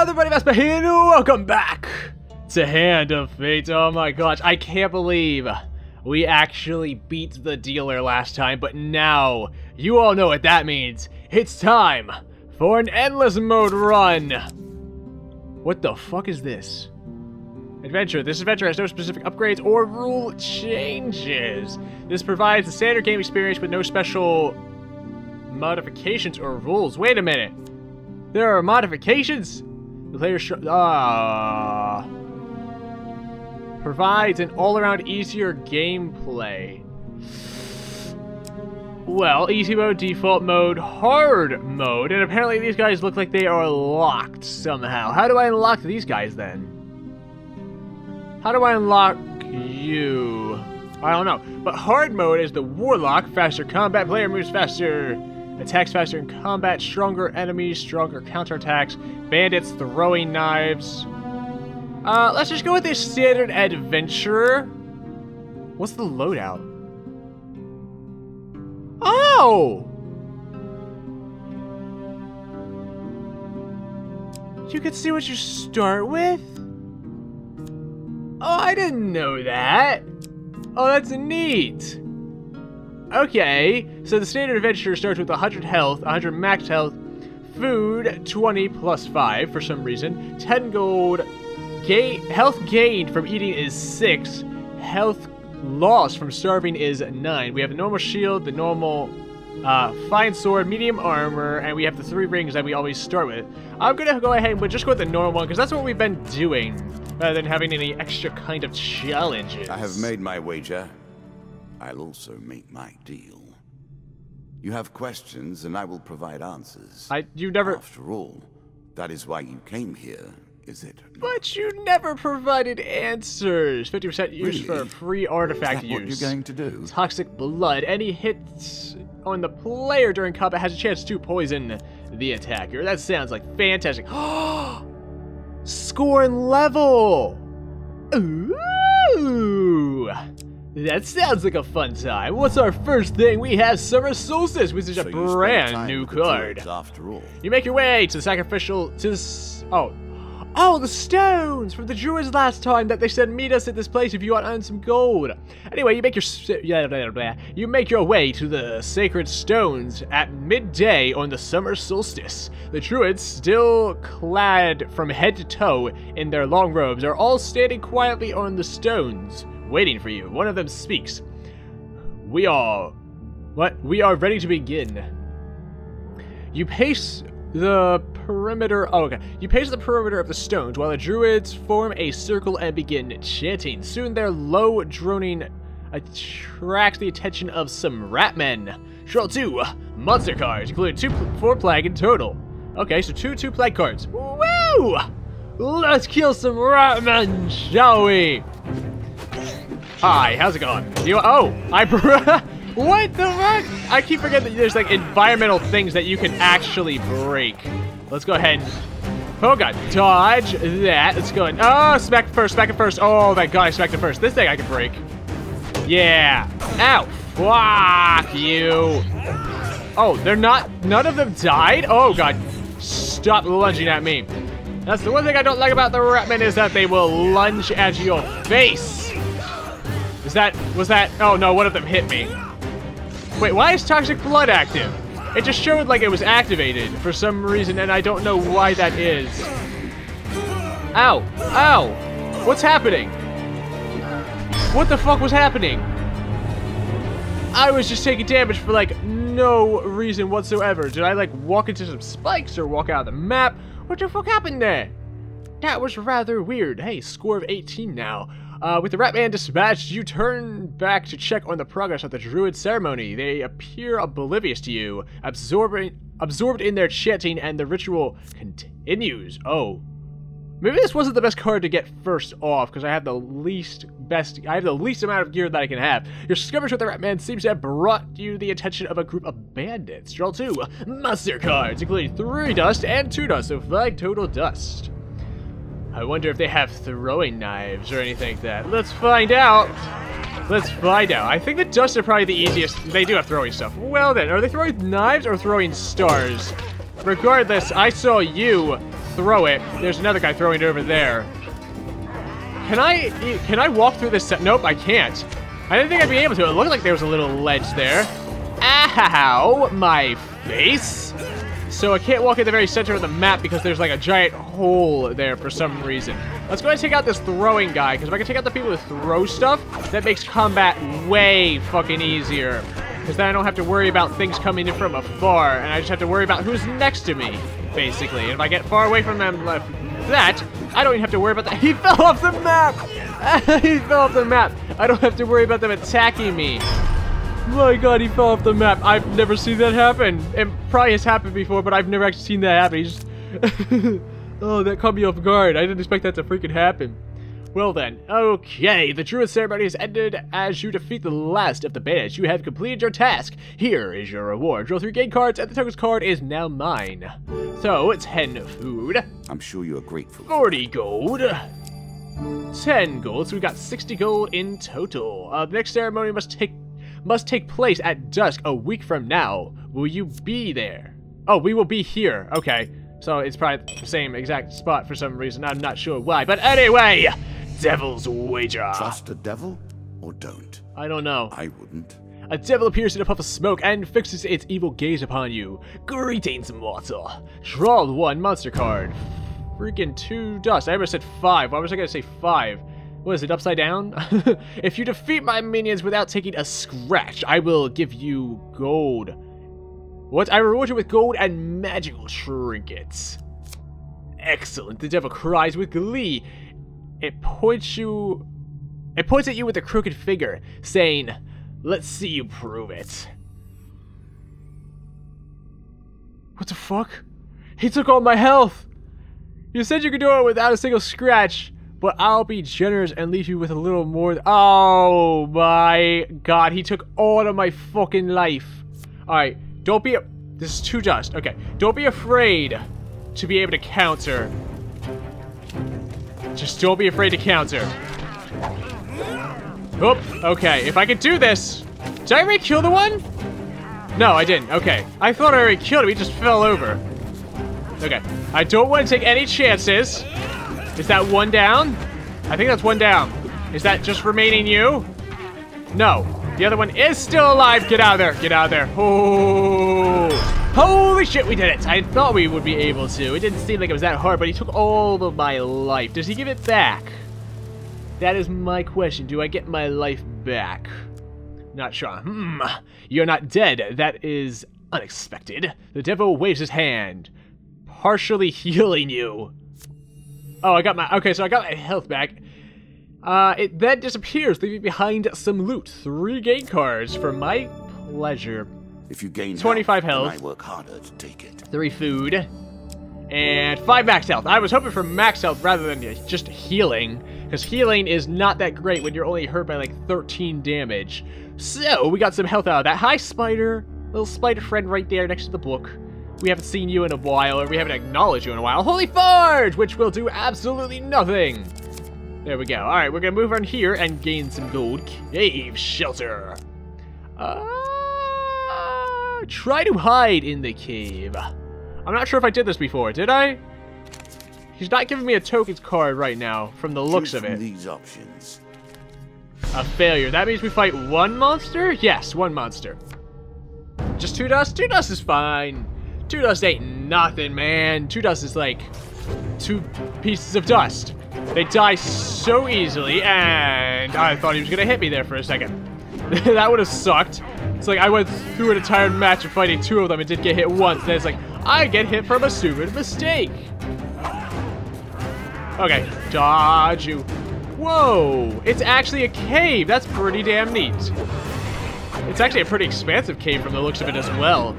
Everybody, Vesper here, welcome back to Hand of Fate. Oh my gosh, I can't believe we actually beat the dealer last time, but now you all know what that means. It's time for an endless mode run. What the fuck is this? Adventure. This adventure has no specific upgrades or rule changes. This provides the standard game experience with no special modifications or rules. Wait a minute. There are modifications? The player ah provides an all-around easier gameplay. Well, easy mode, default mode, hard mode, and apparently these guys look like they are locked somehow. How do I unlock these guys then? How do I unlock you? I don't know. But hard mode is the warlock, faster combat, player moves faster, attacks faster in combat, stronger enemies, stronger counterattacks, bandits throwing knives. Uh, let's just go with this standard adventurer. What's the loadout? Oh! You can see what you start with? Oh, I didn't know that. Oh, that's neat. Okay, so the standard adventure starts with 100 health, 100 max health, food 20 plus 5 for some reason, 10 gold, gain, health gained from eating is 6, health lost from starving is 9. We have the normal shield, the normal uh, fine sword, medium armor, and we have the three rings that we always start with. I'm gonna go ahead and just go with the normal one, because that's what we've been doing, rather than having any extra kind of challenges. I have made my wager. I'll also make my deal. You have questions, and I will provide answers. I, you never... After all, that is why you came here, is it? Not? But you never provided answers. 50% use Really? for free artifact use. what you're going to do? Toxic blood. Any hits on the player during combat has a chance to poison the attacker. That sounds like fantastic. Score and level. Ooh. That sounds like a fun time. What's our first thing? We have Summer Solstice, which is So a brand new card. After all, You make your way to the sacrificial to this. Oh, oh, the stones from the druids last time that they said meet us at this place if you want to earn some gold. Anyway, you make your you make your way to the sacred stones at midday on the summer solstice. The druids, still clad from head to toe in their long robes, are all standing quietly on the stones, waiting for you. One of them speaks. We are. What? We are ready to begin. You pace the perimeter. Oh, okay. You pace the perimeter of the stones while the druids form a circle and begin chanting. Soon their low droning attracts the attention of some ratmen. Draw two monster cards, including two, four plague in total. Okay, so two two plague cards. Woo! Let's kill some ratmen, shall we? Hi, how's it going? You oh, I what the fuck? I keep forgetting that there's like environmental things that you can actually break. Let's go ahead. Oh god, dodge that. Let's go. And, oh, smack it first, smack it first. Oh my god, I smacked it first. This thing I can break. Yeah. Ow. Fuck you. Oh, they're not. None of them died. Oh god. Stop lunging at me. That's the one thing I don't like about the Ratmen is that they will lunge at your face. Is that, was that, oh no, one of them hit me. Wait, why is Toxic Blood active? It just showed like it was activated for some reason, and I don't know why that is. Ow, ow, what's happening? What the fuck was happening? I was just taking damage for like no reason whatsoever. Did I like walk into some spikes or walk out of the map? What the fuck happened there? That was rather weird. Hey, score of 18 now. Uh, with the Ratman dispatched, you turn back to check on the progress of the Druid ceremony. They appear oblivious to you, absorbing, absorbed in their chanting, and the ritual continues. Oh. Maybe this wasn't the best card to get first off, because I have the least best, I have the least amount of gear that I can have. Your skirmish with the Ratman seems to have brought you the attention of a group of bandits. Draw two monster cards, including three dust and two dust, so five total dust. I wonder if they have throwing knives or anything like that. Let's find out. Let's find out. I think the dust are probably the easiest. They do have throwing stuff. Well then, are they throwing knives or throwing stars? Regardless, I saw you throw it. There's another guy throwing it over there. Can I can I walk through this set? Nope, I can't. I didn't think I'd be able to. It looked like there was a little ledge there. Ow, my face. So I can't walk in the very center of the map because there's like a giant hole there for some reason. Let's go ahead and take out this throwing guy, because if I can take out the people who throw stuff, that makes combat way fucking easier. Because then I don't have to worry about things coming in from afar, and I just have to worry about who's next to me, basically. And if I get far away from them like that, I don't even have to worry about that. He fell off the map! he fell off the map! I don't have to worry about them attacking me. My god, he fell off the map. I've never seen that happen. It probably has happened before, but I've never actually seen that happen. Just... oh, that caught me off guard. I didn't expect that to freaking happen. Well then, okay, the Druid ceremony has ended as you defeat the last of the bandits. You have completed your task. Here is your reward. Draw three game cards, and the token's card is now mine. So, it's 10 food. I'm sure you are grateful. 40 gold. 10 gold, so we've got 60 gold in total. Uh, the next ceremony must take must take place at dusk a week from now. Will you be there? Oh, we will be here. Okay. So it's probably the same exact spot for some reason. I'm not sure why. But anyway, Devil's Wager. Trust a devil or don't? I don't know. I wouldn't. A devil appears in a puff of smoke and fixes its evil gaze upon you. Greetings, mortal. Draw one monster card. Freaking two dust. I almost said five. Why was I going to say five? What is it, upside down? if you defeat my minions without taking a scratch, I will give you gold. What? I reward you with gold and magical trinkets. Excellent. The devil cries with glee. It points you... It points at you with a crooked finger, saying, Let's see you prove it. What the fuck? He took all my health! You said you could do it without a single scratch. But I'll be generous and leave you with a little more. Oh my god, he took all of my fucking life. Alright, don't be. This is too dust. Okay, don't be afraid to be able to counter. Just don't be afraid to counter. Oop, okay, if I could do this. Did I already kill the one? No, I didn't. Okay, I thought I already killed him. He just fell over. Okay, I don't want to take any chances. Is that one down? I think that's one down. Is that just remaining you? No. The other one is still alive. Get out of there. Get out of there. Oh. Holy shit, we did it. I thought we would be able to. It didn't seem like it was that hard, but he took all of my life. Does he give it back? That is my question. Do I get my life back? Not sure. Hmm. You're not dead. That is unexpected. The devil waves his hand, partially healing you. Oh, I got my... Okay, so I got my health back. Uh, it then disappears, leaving behind some loot. Three game cards for my pleasure. If you gain 25 health, health. I work harder to take it. Three food. And five max health. I was hoping for max health rather than just healing. Because healing is not that great when you're only hurt by like 13 damage. So, we got some health out of that. Hi, Spider. Little spider friend right there next to the book. We haven't seen you in a while, or we haven't acknowledged you in a while. Holy Forge! Which will do absolutely nothing. There we go. Alright, we're gonna move on here and gain some gold. Cave shelter. Uh, try to hide in the cave. I'm not sure if I did this before. Did I? He's not giving me a tokens card right now, from the looks Choose of it. These options. A failure. That means we fight one monster? Yes, one monster. Just two dust? Two dust is fine. Two dust ain't nothing, man. Two dust is like two pieces of dust. They die so easily, and I thought he was gonna hit me there for a second. that would have sucked. It's like I went through an entire match of fighting two of them and did get hit once. Then it's like, I get hit from a stupid mistake. Okay, dodge you. Whoa, it's actually a cave. That's pretty damn neat. It's actually a pretty expansive cave from the looks of it as well.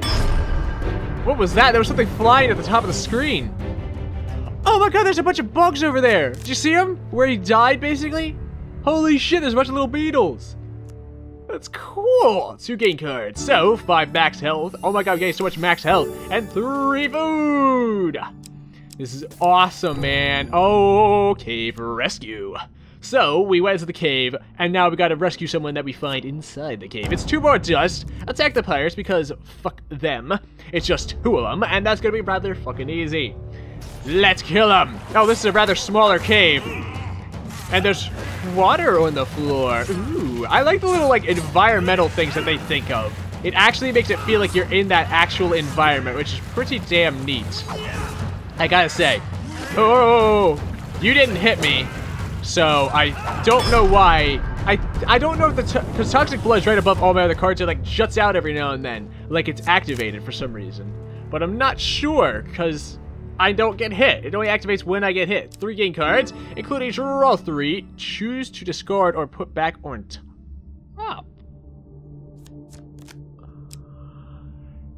What was that? There was something flying at the top of the screen. Oh my god, there's a bunch of bugs over there. Did you see him? Where he died, basically? Holy shit, there's a bunch of little beetles. That's cool. Two game cards. So, five max health. Oh my god, I'm getting so much max health. And three food. This is awesome, man. Oh, cave rescue. So, we went to the cave, and now we gotta rescue someone that we find inside the cave. It's two more dust. Attack the pirates because fuck them. It's just two of them, and that's gonna be rather fucking easy. Let's kill them! Oh, this is a rather smaller cave. And there's water on the floor. Ooh, I like the little like environmental things that they think of. It actually makes it feel like you're in that actual environment, which is pretty damn neat. I gotta say. Oh, you didn't hit me. So I don't know why. I I don't know if the because toxic blood is right above all my other cards. It like juts out every now and then, like it's activated for some reason. But I'm not sure because I don't get hit. It only activates when I get hit. Three game cards, including draw three. Choose to discard or put back on top.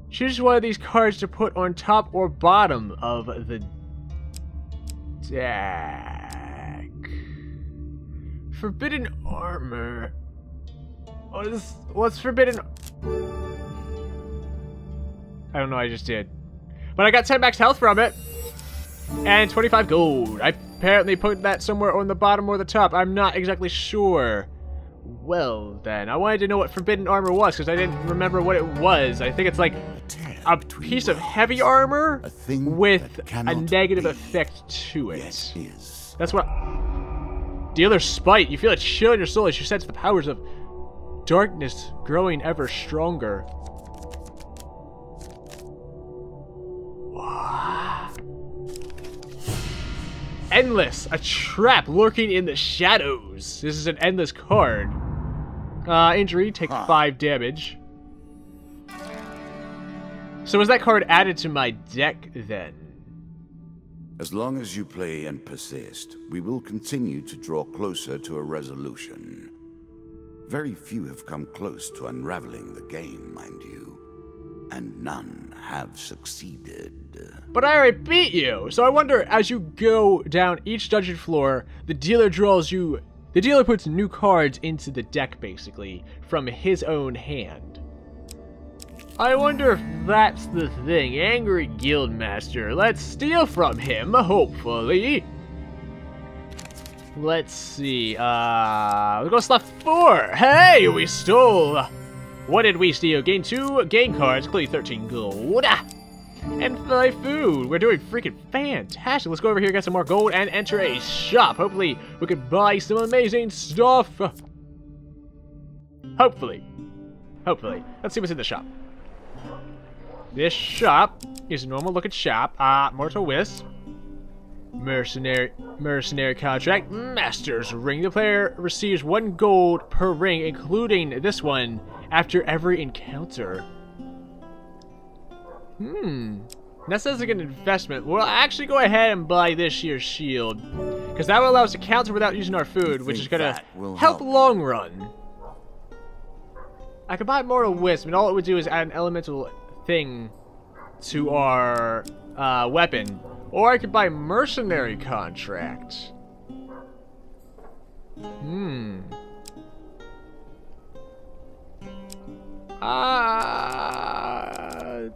Choose one of these cards to put on top or bottom of the deck. Forbidden armor. What is what's forbidden? I don't know. I just did, but I got 10 max health from it and 25 gold. I apparently put that somewhere on the bottom or the top. I'm not exactly sure. Well, then, I wanted to know what forbidden armor was because I didn't remember what it was. I think it's like a piece of heavy armor with a negative effect to it. Yes, is. That's what. Dealer's spite. You feel it chill in your soul as you sense the powers of darkness growing ever stronger. Endless, a trap lurking in the shadows. This is an endless card. Uh, injury, take Huh. five damage. So was that card added to my deck then? As long as you play and persist, we will continue to draw closer to a resolution. Very few have come close to unraveling the game, mind you. And none have succeeded. But I already beat you, so I wonder as you go down each dungeon floor, the dealer draws you. The dealer puts new cards into the deck, basically, from his own hand. I wonder if that's the thing. Angry Guildmaster. Let's steal from him, hopefully. Let's see. Uh, we'll go slot four. Hey, we stole. What did we steal? Gain two game cards, including 13 gold. Ah! And five food. We're doing freaking fantastic. Let's go over here, get some more gold, and enter a shop. Hopefully, we can buy some amazing stuff. Hopefully. Hopefully. Let's see what's in the shop. This shop is a normal looking shop. Ah, uh, Mortal Wisp. Mercenary mercenary contract. Master's ring. The player receives one gold per ring, including this one, after every encounter. Hmm. That sounds like an investment. We'll actually go ahead and buy this year's shield. Because that will allow us to counter without using our food, which is going to help help? long run. I could buy Mortal Wisp, and all it would do is add an elemental thing to our uh, weapon. Or I could buy Mercenary Contract. Hmm. Uh,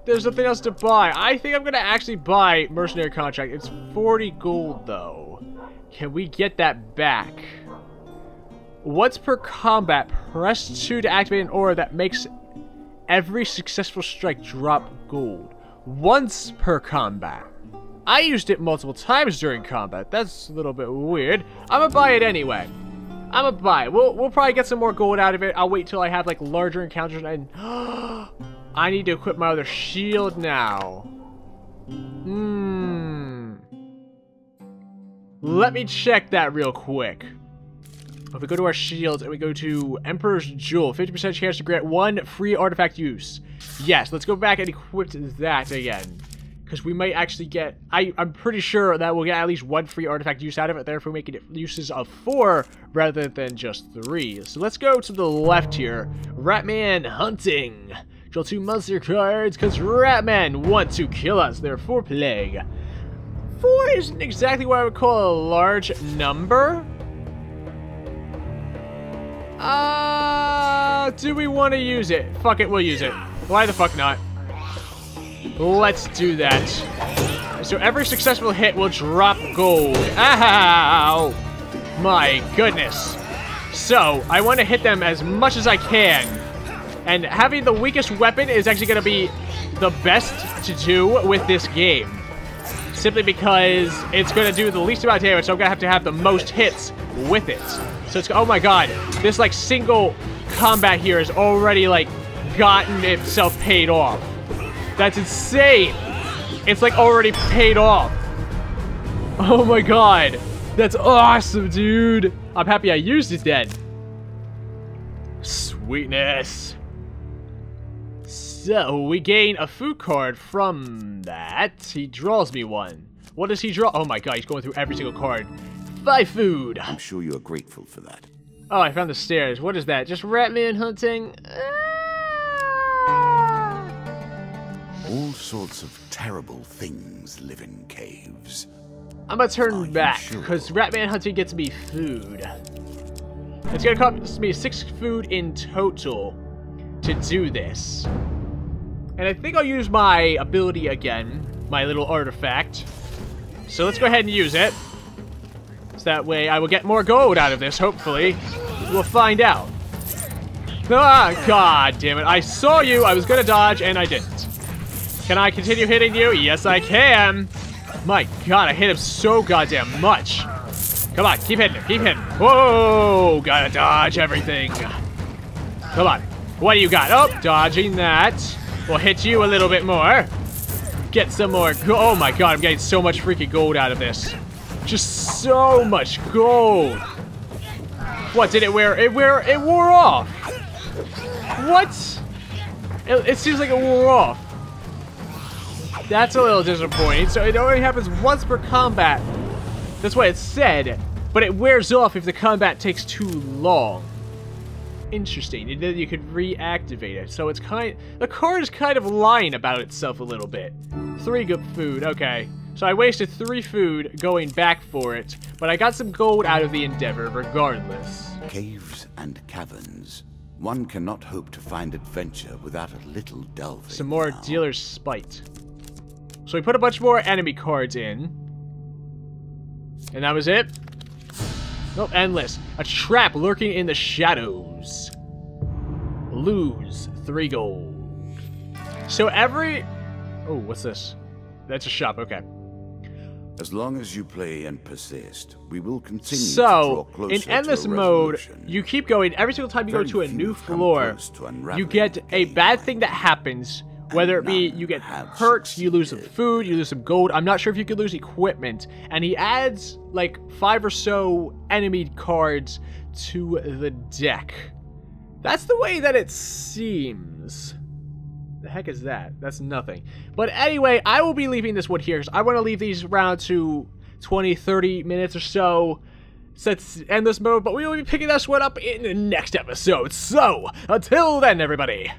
there's nothing else to buy. I think I'm gonna actually buy Mercenary Contract. It's 40 gold though. Can we get that back? Once per combat, press 2 to activate an aura that makes every successful strike drop gold. Once per combat. I used it multiple times during combat. That's a little bit weird. I'm gonna buy it anyway. I'm gonna buy it. We'll, we'll probably get some more gold out of it. I'll wait till I have like larger encounters and I need to equip my other shield now. Hmm. Let me check that real quick. If we go to our shields and we go to Emperor's Jewel, 50% chance to grant one free artifact use. Yes, let's go back and equip that again. Because we might actually get... I, I'm pretty sure that we'll get at least one free artifact use out of it. Therefore, making it uses of four rather than just three. So let's go to the left here. Ratman Hunting. Draw two monster cards because Ratman want to kill us. Therefore, Plague. Four isn't exactly what I would call a large number. Uh, do we want to use it? Fuck it, we'll use it. Why the fuck not? Let's do that. So every successful hit will drop gold. Ow! My goodness. So, I want to hit them as much as I can. And having the weakest weapon is actually going to be the best to do with this game. simply because it's going to do the least amount of damage, so I'm going to have to have the most hits with it. So it's, oh my god, this like single combat here has already like gotten itself paid off. That's insane. It's like already paid off. Oh my god. That's awesome, dude. I'm happy I used it then. Sweetness. So, we gain a food card from that. He draws me one. What does he draw? Oh my god, he's going through every single card. Five food. I'm sure you are grateful for that. Oh, I found the stairs. What is that? Just Ratman hunting? Ah. All sorts of terrible things live in caves. I'm gonna turn Are back, sure? because Ratman hunting gets me food. It's gonna cost me six food in total to do this. And I think I'll use my ability again, my little artifact. So let's go ahead and use it. So that way I will get more gold out of this, hopefully. We'll find out. Ah, god damn it. I saw you, I was gonna dodge, and I didn't. Can I continue hitting you? Yes, I can. My god, I hit him so goddamn much. Come on, keep hitting him, keep hitting him. Whoa, gotta dodge everything. Come on. What do you got? Oh, dodging that. We'll hit you a little bit more. Get some more Oh my god, I'm getting so much freaking gold out of this. Just so much gold. What, did it wear? It wear, it wore off. What? It, it seems like it wore off. That's a little disappointing. So it only happens once per combat. That's what it said. But it wears off if the combat takes too long. Interesting. And then you could reactivate it. So it's kind the card is kind of lying about itself a little bit. Three good food, okay. So I wasted three food going back for it, but I got some gold out of the endeavor regardless. Caves and caverns. One cannot hope to find adventure without a little delving. Some more now. dealer's spite. So we put a bunch more enemy cards in. And that was it. Nope, endless. A trap lurking in the shadows. Lose three gold. So every... Oh, what's this? That's a shop, okay. As long as you play and persist, we will continue to So, in endless mode, you keep going. Every single time you Very go to a new floor, you get a bad thing that happens. Whether it be you get hurt, you lose some food, you lose some gold. I'm not sure if you could lose equipment. And he adds like five or so enemy cards to the deck. That's the way that it seems. The heck is that? That's nothing. But anyway, I will be leaving this one here I want to leave these around to 20, 30 minutes or so. Since endless mode, but we will be picking this one up in the next episode. So, until then, everybody,